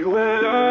You and I.